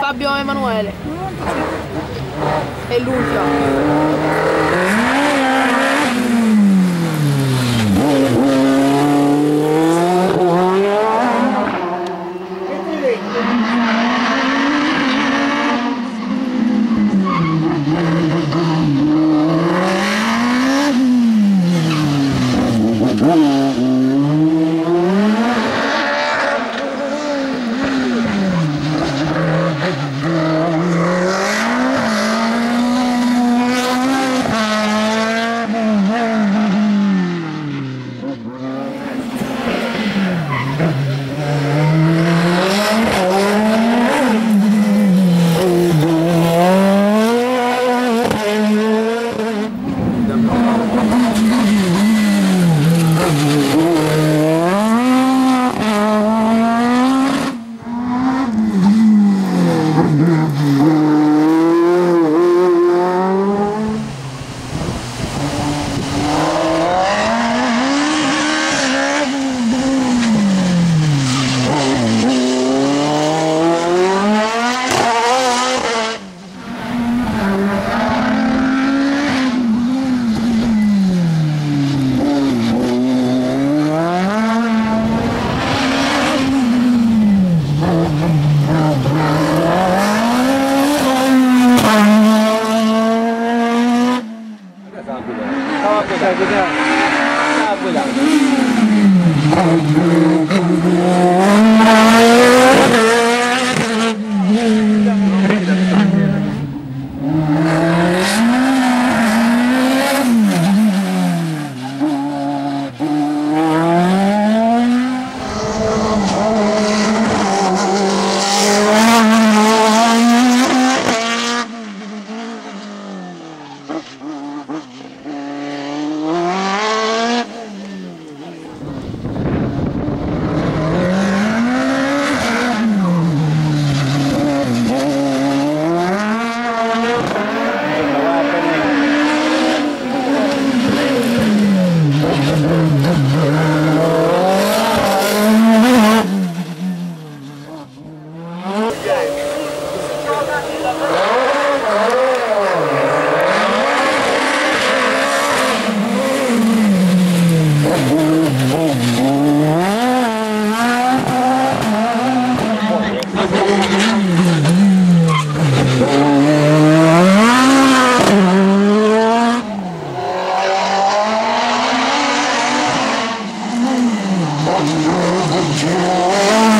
Fabio Emanuele. E l'ultimo. Thank you. Mm-hmm. Tamam güzel. Güzel. Tamam güzel. Uh-huh. Oh, my God.